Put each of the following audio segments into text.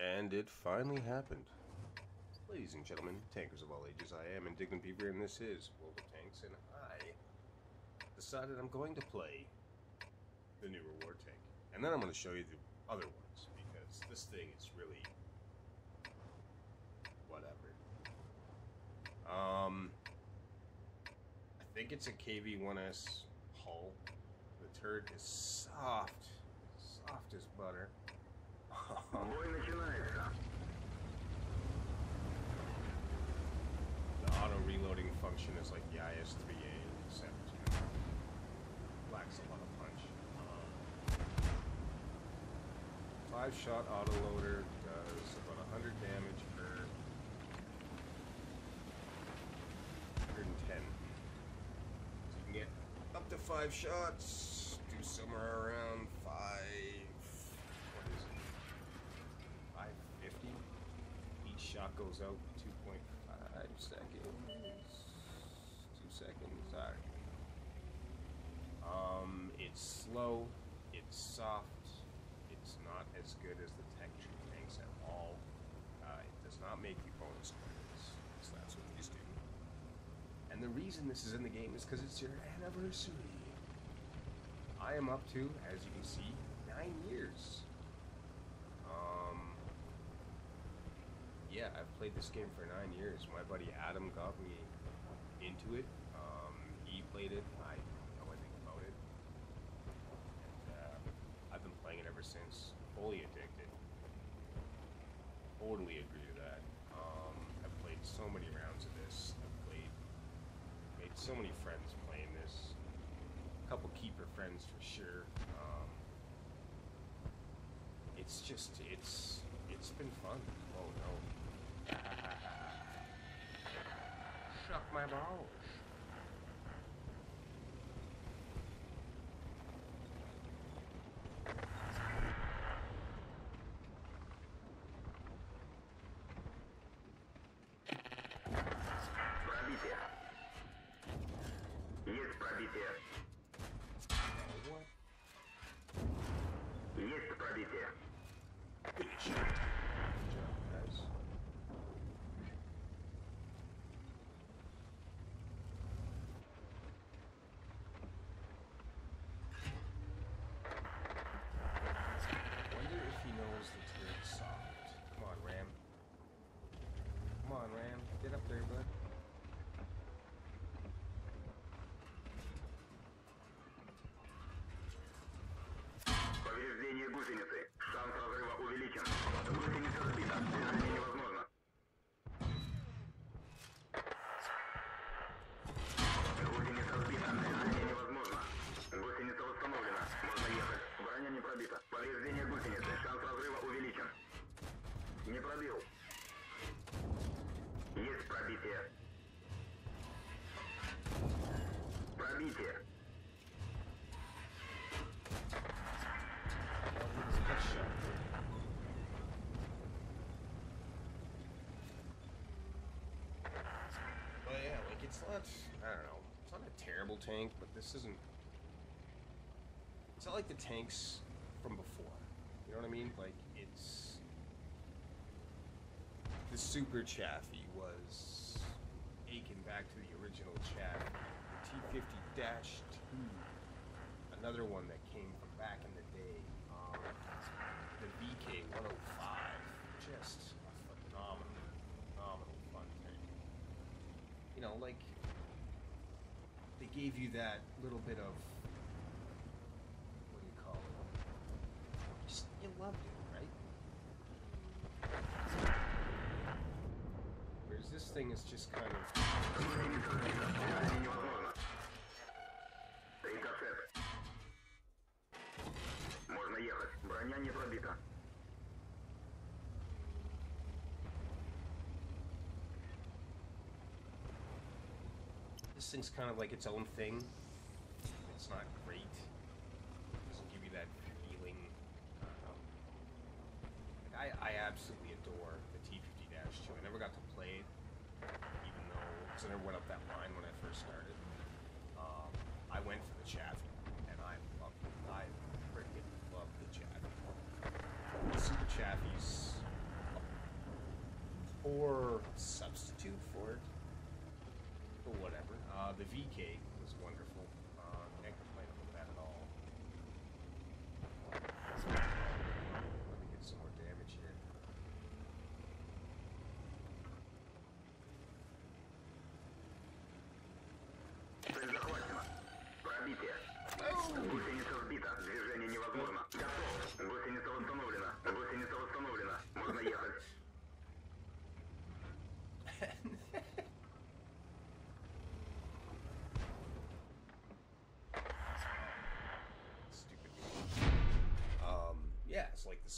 And it finally happened. Ladies and gentlemen, tankers of all ages, I am Indignant Beaver, and this is World of Tanks, and I decided I'm going to play the new reward tank. And then I'm going to show you the other ones, because this thing is really... whatever. Um, I think it's a KV-1S hull. The turret is soft, soft as butter. Бой начинается. The auto reloading function is like the IS-3A, except you know, lacks a lot of punch. Uh, five shot auto loader does about 100 damage per 110. So you can get up to five shots, do somewhere around five. Shot goes out 2.5 seconds. Two seconds. sorry. Um, it's slow. It's soft. It's not as good as the tech texture tanks at all. Uh, it does not make you bonus points. That's what these do. And the reason this is in the game is because it's your anniversary. I am up to, as you can see, nine years. Um, yeah, I've played this game for nine years. My buddy Adam got me into it. Um, he played it. I know anything about it. And uh, I've been playing it ever since. Fully addicted. Totally agree to that. Um, I've played so many rounds of this. I've played, made so many friends playing this. A couple keeper friends for sure. Um, it's just, it's, it's been fun. Oh no. Suck my balls. Get up there, bud. Повреждение гусеницы. Шанс разрыва увеличен. Гусеница сбита. Движение невозможно. Гусеница сбита. Движение невозможно. Гусеница восстановлена. Можно ехать. Броня не пробита. Повреждение гусеницы. Шанс разрыва увеличен. Не пробил. Пробитие. Пробитие. But yeah, like it's not, I don't know, it's not a terrible tank, but this isn't, it's not like the tanks from before. You know what I mean? Like, it's the super Chaffee back to the original chat, The T50 Dash 2 another one that came from back in the day. Um, the VK 105. Just a phenomenal, phenomenal fun tank. You know, like, they gave you that little bit of. What do you call it? Just, you loved it, right? Whereas this thing is just kind of. This thing's kind of like its own thing. It's not great. It doesn't give you that feeling. I. Like I, I absolutely adore the T50-2. I never got to play it, even though, because I never went up that line when I first started. Um, I went for the Chaffee, and I loved it. I freaking love the Chaffee. The Super Chaffee's poor substitute for it. Uh, the VK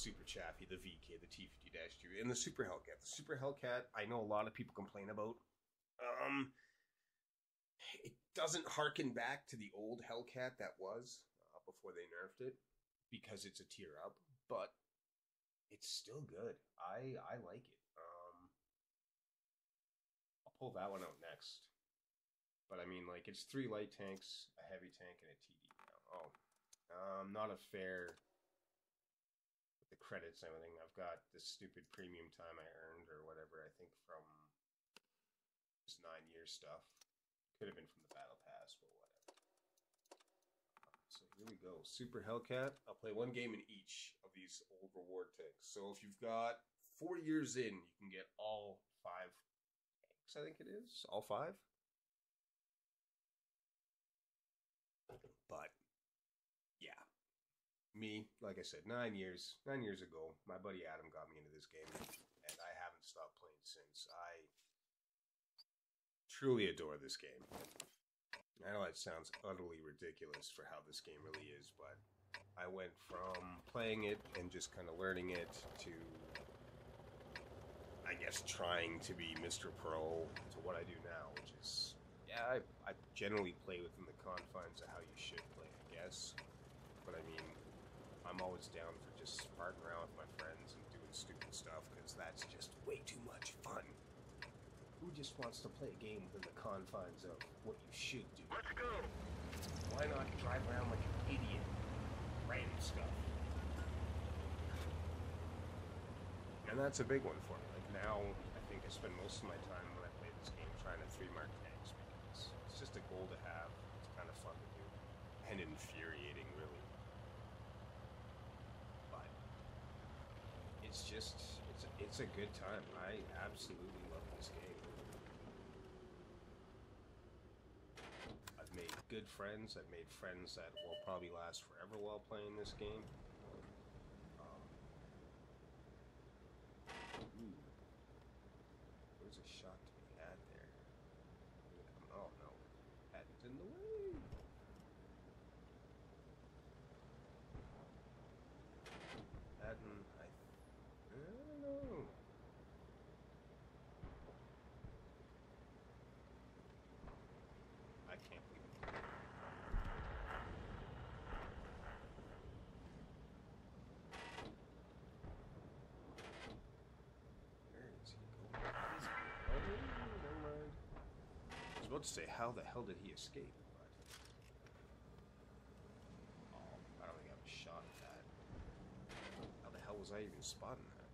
Super Chaffee, the VK, the T50-2, and the Super Hellcat. The Super Hellcat, I know a lot of people complain about. Um, it doesn't harken back to the old Hellcat that was uh, before they nerfed it because it's a tier up, but it's still good. I I like it. Um, I'll pull that one out next. But I mean, like, it's three light tanks, a heavy tank, and a TD. Oh, um, not a fair credits and everything. I've got this stupid premium time I earned or whatever. I think from this nine year stuff. Could have been from the battle pass, but whatever. So here we go. Super Hellcat. I'll play one game in each of these old reward tanks. So if you've got four years in, you can get all five tanks. I think it is all five. But me, like I said, nine years, nine years ago, my buddy Adam got me into this game, and I haven't stopped playing since. I truly adore this game. I know that sounds utterly ridiculous for how this game really is, but I went from playing it and just kind of learning it to, I guess, trying to be Mr. Pro to what I do now, which is, yeah, I, I generally play within the confines of how you should play, I guess. But I mean, I'm always down for just farting around with my friends and doing stupid stuff because that's just way too much fun. Who just wants to play a game within the confines of what you should do? Let's go. Why not drive around like an idiot, random stuff? And that's a big one for me. Like now, I think I spend most of my time when I play this game trying to three mark tanks because it's just a goal to have. It's kind of fun to do and infuriating, really. But it's just it's it's a good time. I absolutely love this game. I've made good friends. I've made friends that will probably last forever while playing this game. Um, ooh. There's a shot to be had there. Oh no. Patton's in the way. Patton, I, I don't know. I can't believe it. Where is he going? He's oh, never mind. I was to say, how the hell did he escape? But... Oh, I don't think I have a shot at that. How the hell was I even spotting that?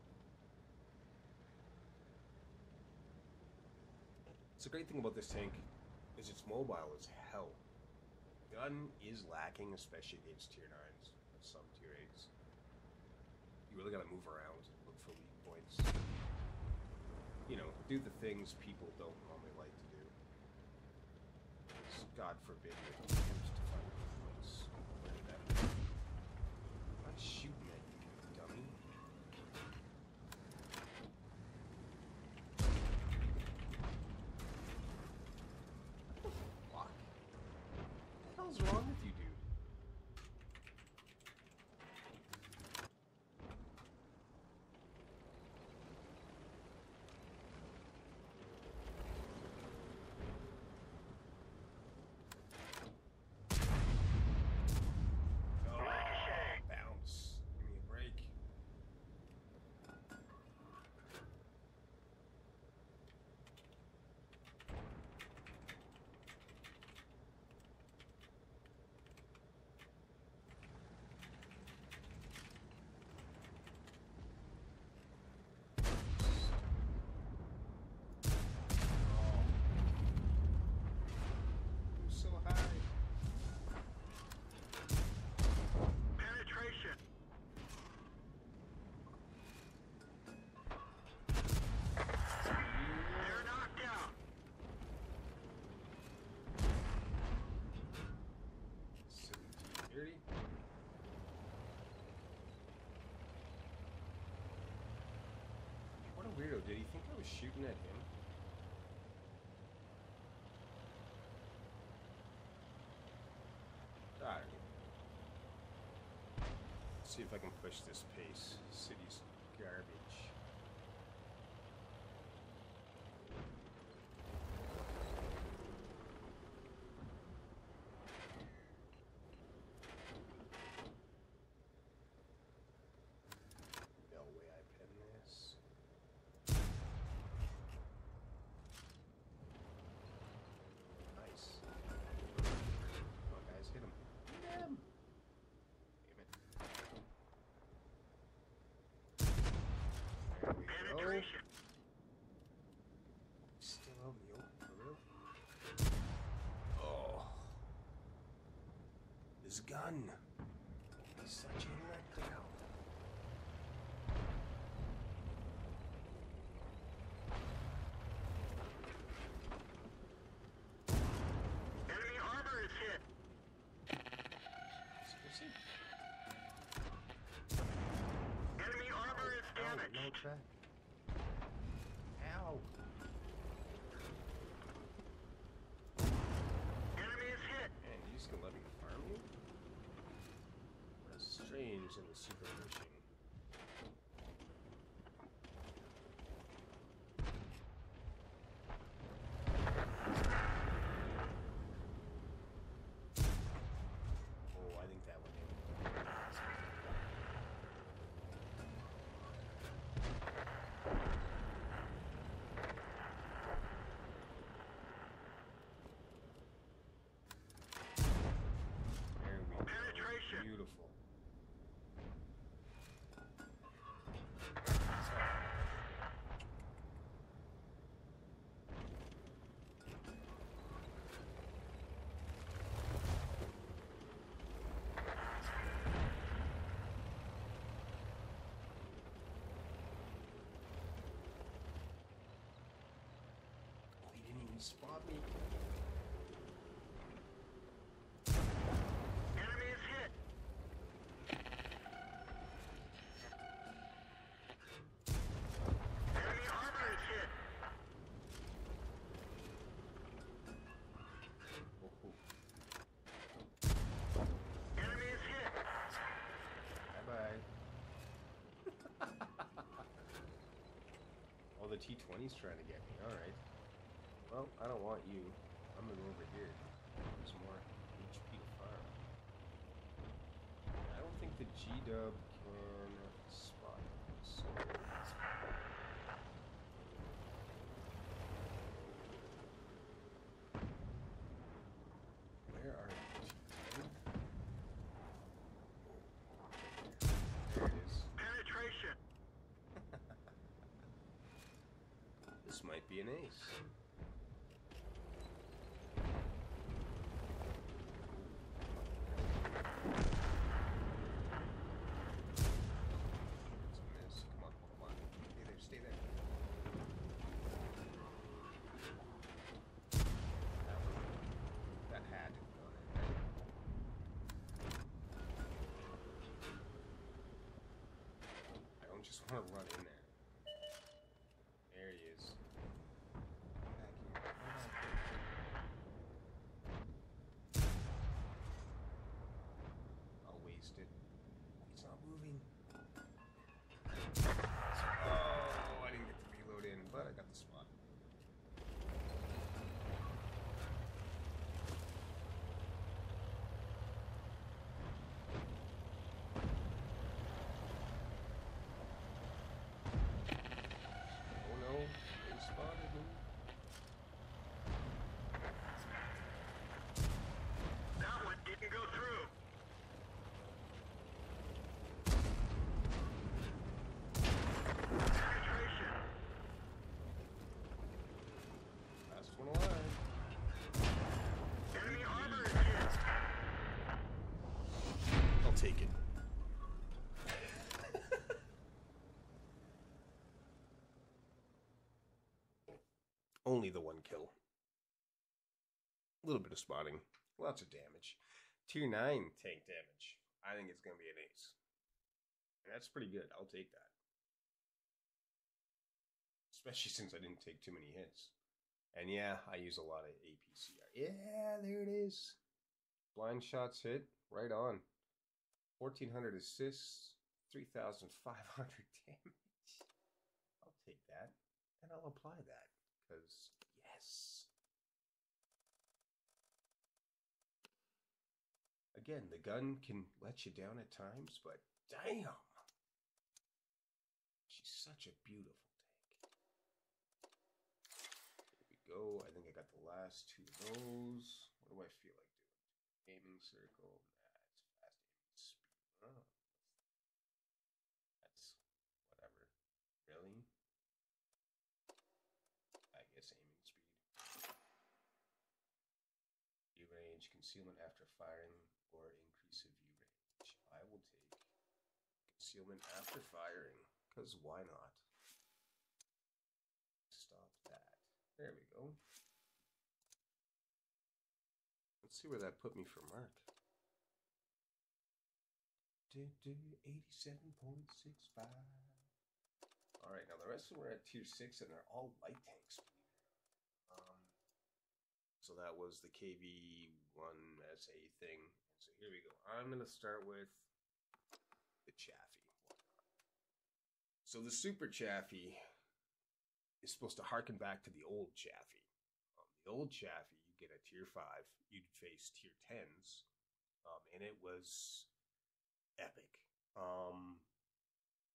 It's a great thing about this tank is it's mobile as hell. Gun is lacking, especially against tier 9s and some tier 8s. You really gotta move around, and look for weak points. You know, do the things people don't normally like to do. 'Cause God forbid that you choose to find weak points. Look at that. I'm not shooting at you, dummy. Fuck. What the hell's wrong with you, dude? Oh, bounce. Give me a break. weirdo. Did he think I was shooting at him? Alright. See if I can push this pace. City's garbage. No way I pen this. Nice. Come on, guys, hit him. Hit him! Damn it. There we go. Penetration. Still out in the open, for real? Oh. This gun. such a letdown. Enemy armor is hit. Seriously? Enemy armor is Ow, damaged. no track. Ow. Enemy is hit. Man, you just gonna let me farm you? What a strange and super fishing. Oh, I think that one did. There we go. Penetration. Beautiful. Didn't spot me. Enemy is hit. Enemy armor is hit. Oh, oh. Enemy is hit. Bye bye. oh, the T20's trying to get me. Alright. Well, I don't want you. I'm gonna go over here. There's more HP to farm. I don't think the G Dub can spot so. Where are you, T10? There it is. Penetration. This might be an ace. It's a miss. Come on, come on. Stay there, stay there. That one- That had to have gone in, right? I don't just want to run in there. There he is. Back here. Come back here. I'll waste it. He's not moving. Oh, I didn't get to reload in, but I got the spot. Oh no, they spotted me. That one didn't go through. Penetration. Last one alive. Enemy armor is hit. I'll take it. Only the one kill. A little bit of spotting. Lots of damage. Tier 9 tank damage. I think it's going to be an ace. And that's pretty good. I'll take that. especially since I didn't take too many hits. And yeah, I use a lot of APCR. Yeah, there it is. Blind shots hit, right on. 1400 assists, 3500 damage. I'll take that, and I'll apply that, because yes. Again, the gun can let you down at times, but damn! She's such a beautiful tank. Here we go. I think I got the last two of those. What do I feel like doing? Aiming circle. Nah, it's fast aiming speed. Oh, that's whatever. Really? I guess aiming speed. View range, concealment after firing, or increase of view range. I will take concealment after firing, because why not? Stop that. There we go. Let's see where that put me for mark. 87.65. Alright, now the rest of them are at tier 6 and they're all light tanks. So that was the KV1SA thing. So here we go. I'm going to start with the Chaffee. So the Super Chaffee is supposed to harken back to the old Chaffee. Um, the old Chaffee, you get a tier 5, you'd face tier 10s, um, and it was epic. Um,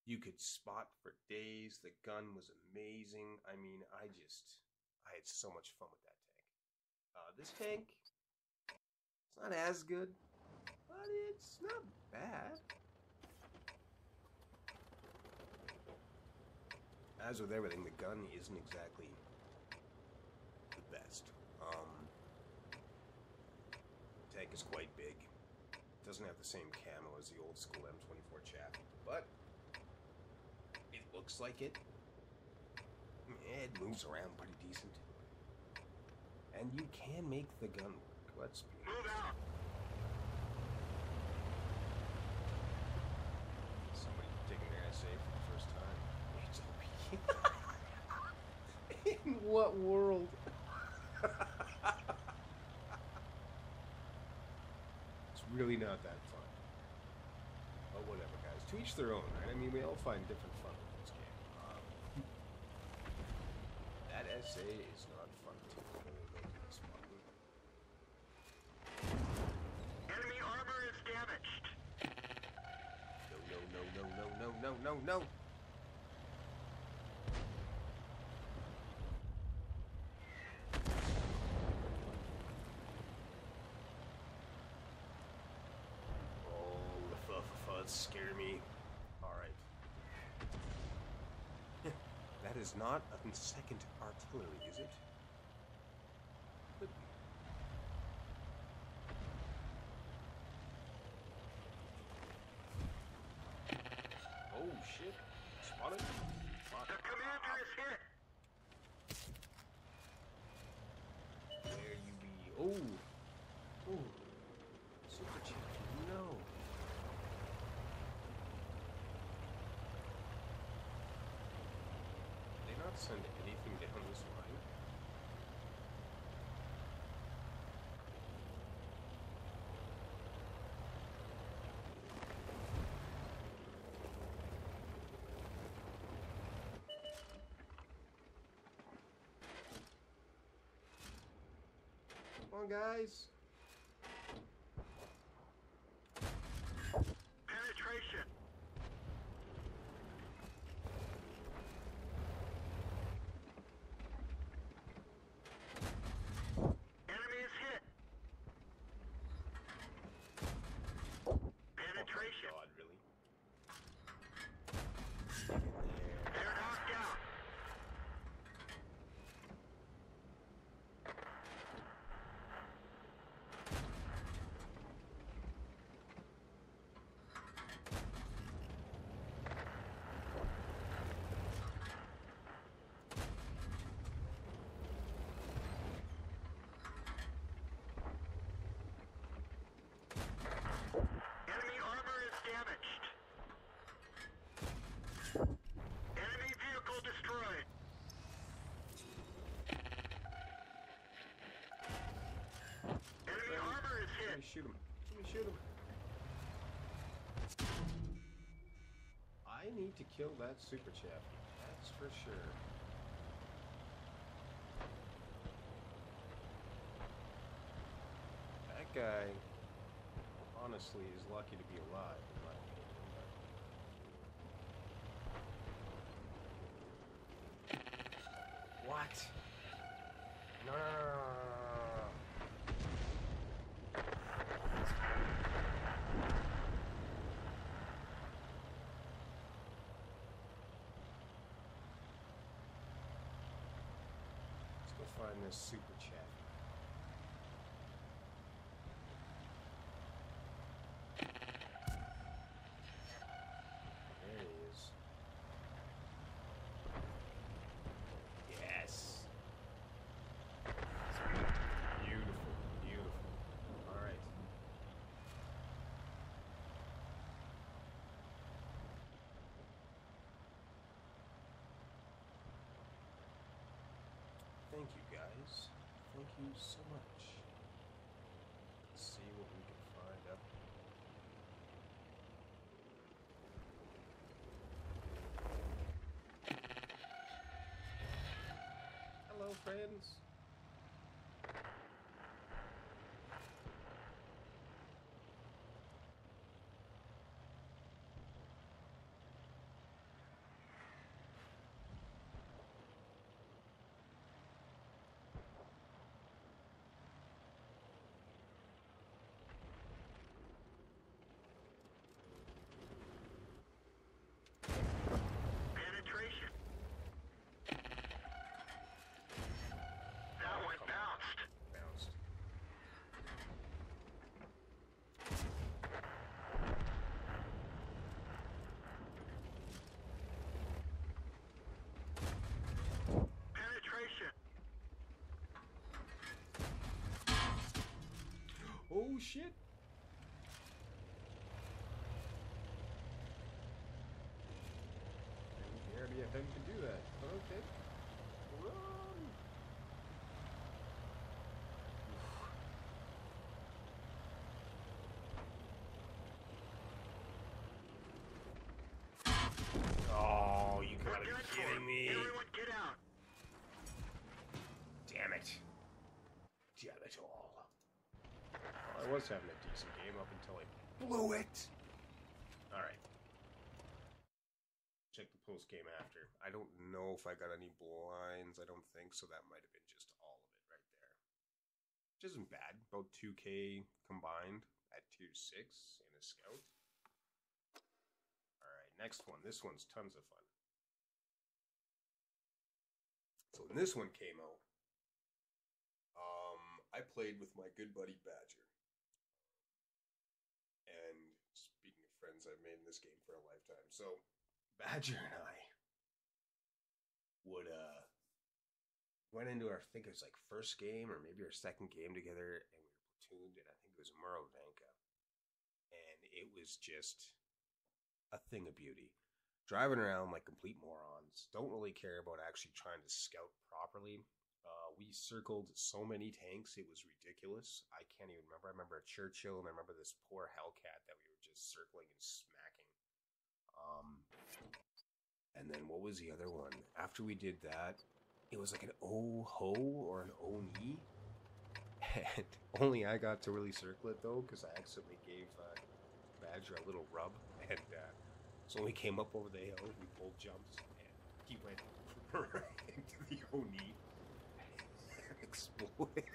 you could spot for days. The gun was amazing. I mean, I just, I had so much fun with that tank. Uh, this tank, it's not as good, but it's not bad. As with everything, the gun isn't exactly the best. Um, the tank is quite big. It doesn't have the same camo as the old school M24 Chaffee, but it looks like it. It moves around pretty decent. And you can make the gun work. Let's be Move out! Somebody taking their SA for the first time. It's OP. In what world? it's really not that fun. But whatever, guys. To each their own, right? I mean, we all find different fun with this game. Um, that essay is not fun to hold this button. Enemy armor is damaged. No, no, no, no, no. Oh, the fuff fuzz scare me. Alright. that is not a second artillery, is it? Could be. Oh shit. Spotted. Fuck. The commander is hit. There you be. Oh. Oh. Super Chief. No. Did they not send anything down this line? Come on, guys. Penetration. Enemy is hit. Penetration. Oh my god, really? They're knocked out. Shoot him. Let me shoot him. I need to kill that super Chaffee. That's for sure. That guy, honestly, is lucky to be alive, What? No, no, no, no, no, no, no. Let's go find this super Chaffee. There he is. Yes. Beautiful, beautiful. All right. Thank you guys. Thank you so much. Let's see what we can find up. Hello, friends. Penetration. That one bounced. Bounced. Penetration. Oh shit! Didn't hear me if him can do that, but okay. Run! Oh, you We're gotta be good for kidding him. me! Everyone get out. Damn it. Damn it all. Well, I was having a decent game up until I blew it. Alright. Check the post game after. I don't know if I got any blinds. I don't think so. That might have been just all of it right there. Which isn't bad. About 2k combined at tier 6 in a scout. Alright, next one. This one's tons of fun. So when this one came out, um, I played with my good buddy Badger. And speaking of friends I've made in this game for a lifetime, so Badger and I would uh went into our I think it was like first game or maybe our second game together and we were platooned and I think it was Murovanka. And it was just a thing of beauty driving around like complete morons. Don't really care about actually trying to scout properly. Uh, we circled so many tanks, it was ridiculous. I can't even remember. I remember a Churchill, and I remember this poor Hellcat that we were just circling and smacking. Um, and then what was the other one? After we did that, it was like an O-Ho or an O-Ni. And only I got to really circle it though, because I accidentally gave uh, Badger a little rub, and uh, so when we came up over the hill, we both jumped, and he went into the O-Ni and exploded.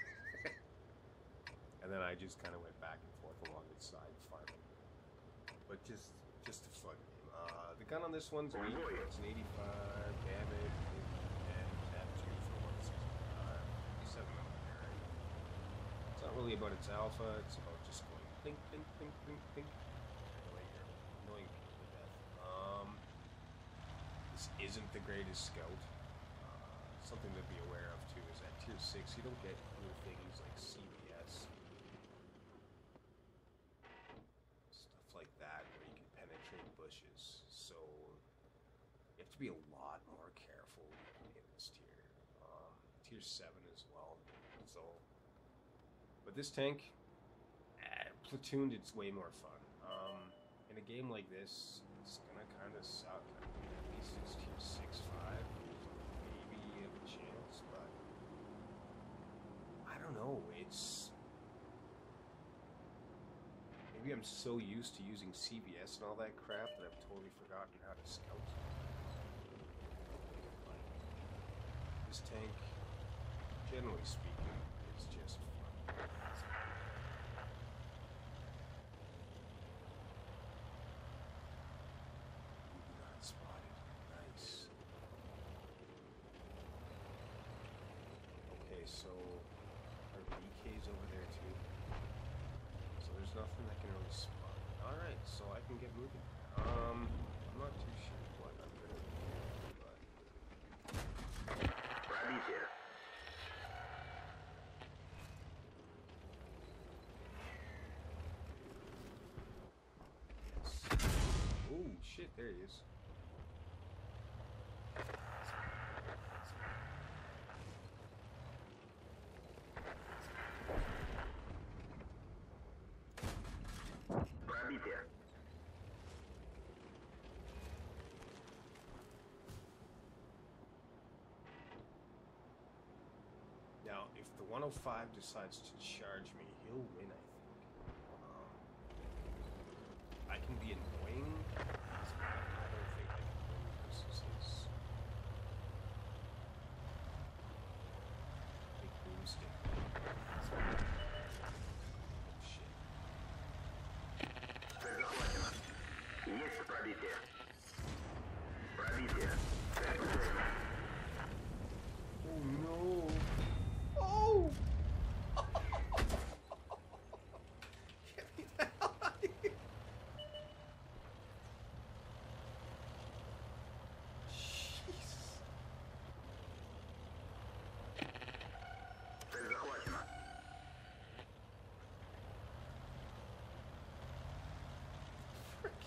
and then I just kind of went back and forth along the side farming. But just just a fun game. Uh, the gun on this one's weak. It's an 85 damage and tattoo for 165. 7 millimeter. It's not really about its alpha. It's about just going think, think, think, think, think. Annoying, people to death. Um, this isn't the greatest scout. Uh, something to be aware of too is at tier six you don't get cool things like CBS, stuff like that where you can penetrate bushes. So you have to be a lot more careful in this tier. Um, tier seven as well. So, but this tank, eh, platooned, it's way more fun. Um, in a game like this, it's gonna kind of suck. At least it's tier six five. Maybe you have a chance, but I don't know. It's maybe I'm so used to using CBS and all that crap that I've totally forgotten how to scout. Like, this tank, generally speaking, is just fun. Spotted. Nice. Okay, so are BKs over there too? So there's nothing that can really spot. Alright, so I can get moving. shit, there he is. Пробитие. Now, if the 105 decides to charge me, he'll win, I think. Um, I can be annoying,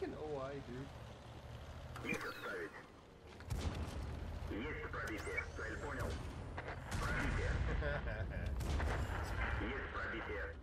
Freaking OI, dude. Есть отставить. Есть пробитие. Цель понял. Пробитие. Есть пробитие.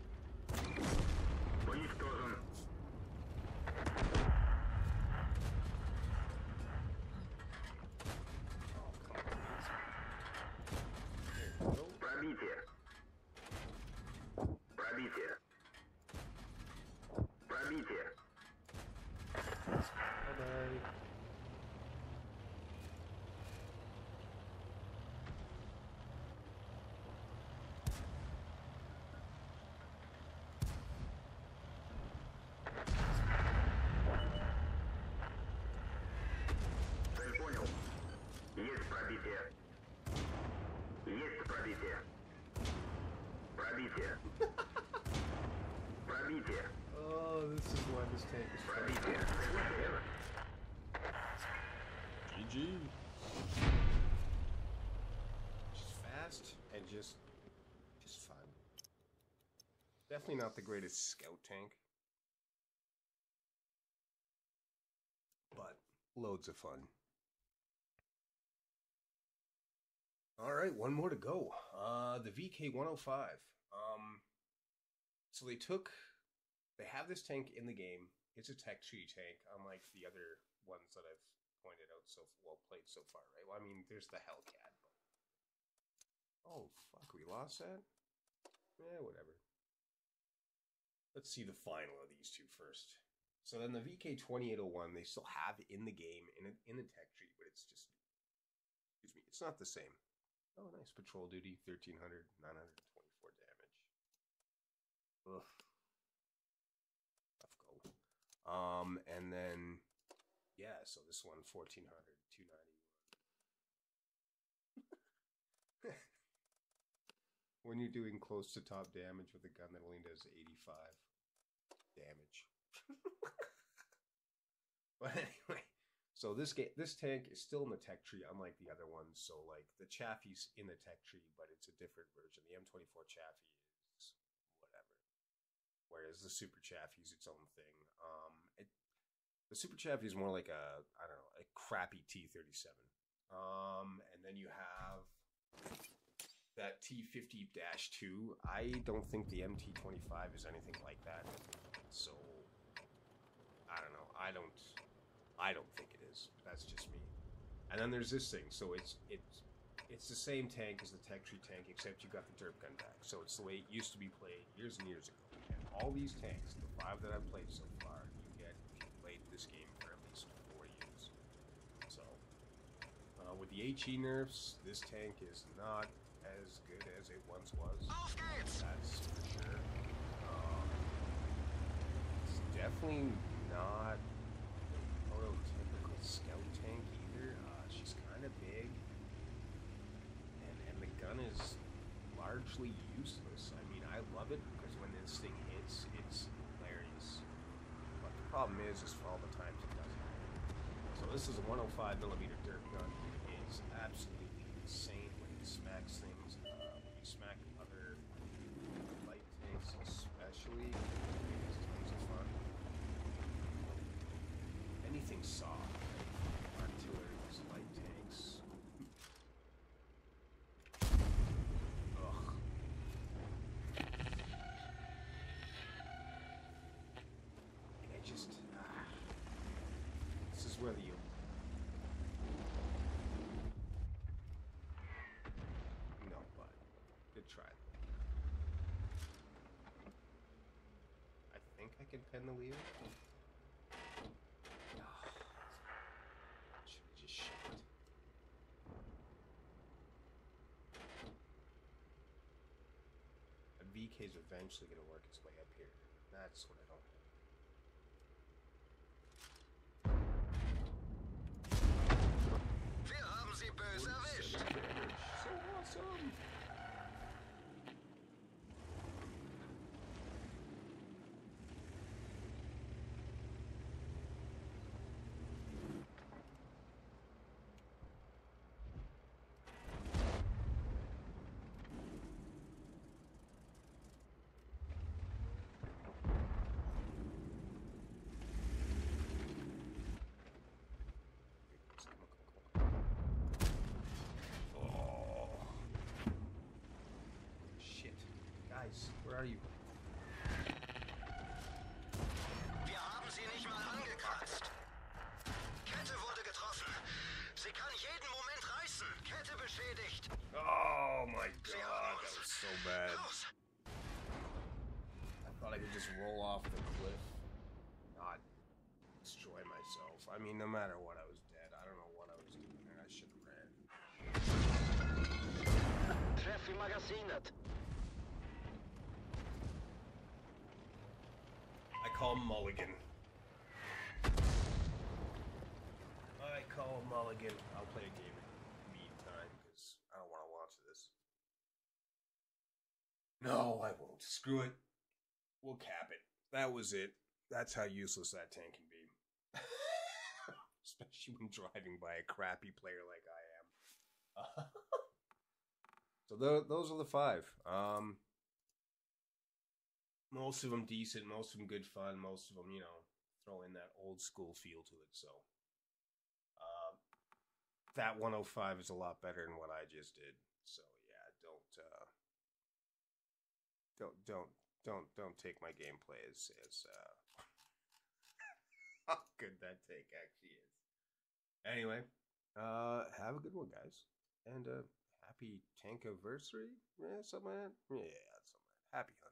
пробитие. Есть пробитие. Пробитие. Пробитие. Oh, this is why this tank is fun. Пробитие. Цель потеряна. GG. Just fast and just just fun. Definitely not the greatest scout tank. But loads of fun. All right, one more to go. Uh the VK105. Um so they took they have this tank in the game. It's a tech tree tank, unlike the other ones that I've pointed out so well played so far, right? Well, I mean, there's the Hellcat. But... Oh fuck, we lost that. Yeah, whatever. Let's see the final of these two first. So then the VK2801, they still have in the game in a, in the tech tree, but it's just excuse me, it's not the same. Oh, nice patrol duty, 1300, 924 damage. Ugh. Tough go. Um, and then yeah, so this one 1400, 291. when you're doing close to top damage with a gun that only does 85 damage. but anyway, so this game, this tank is still in the tech tree, unlike the other ones. So like the Chaffee's in the tech tree, but it's a different version. The M24 Chaffee is whatever, whereas the Super Chaffee's its own thing. Um, it, the Super Chaffee is more like a I don't know a crappy T37. Um, and then you have that T50-2. I don't think the MT25 is anything like that. So I don't know. I don't. I don't think is. That's just me. And then there's this thing. So it's it's it's the same tank as the tech tree tank, except you got the derp gun back. So it's the way it used to be played years and years ago. And all these tanks, the five that I've played so far, you get if you played this game for at least four years. So uh, with the HE nerfs, this tank is not as good as it once was. That's for sure. Um, it's definitely not the prototypical scout tank either. Uh, she's kind of big, and and the gun is largely useless. I mean, I love it because when this thing hits, it's hilarious. But the problem is, is for all the times it doesn't. So this is a 105 millimeter derp gun. It is absolutely insane when it smacks things. Uh, when you smack other light tanks, especially, these things are fun. Anything soft, artilleries, light tanks. Ugh. And I just, ah, is where no, but good try. I think I can pin the wheel. Should have just shot. A VK is eventually going to work its way up here. That's what I don't have. Wir haben sie böse erwischt. So awesome! Oh. Shit. Guys, where are you? Wir haben sie nicht mal angekratzt. Kette wurde getroffen. Sie kann jeden Moment reißen. Kette beschädigt. Oh my god, that was so bad. I thought I could just roll off the cliff, not destroy myself. I mean, no matter what, I was dead. I don't know what I was doing there. I should have ran. Treff i magasinet. Call Mulligan. I call Mulligan. I'll play a game in the meantime because I don't want to watch this. No, I won't. Screw it. We'll cap it. That was it. That's how useless that tank can be. Especially when driving by a crappy player like I am. so tho- those are the five. Um, most of them decent, most of them good fun, most of them, you know, throw in that old school feel to it. So, uh, that 105 is a lot better than what I just did. So yeah, don't, uh, don't, don't, don't, don't take my gameplay as as uh, how good that take actually is. Anyway, uh, have a good one, guys, and uh, happy tank anniversary. Yeah, something like that. Yeah, something like that. Happy.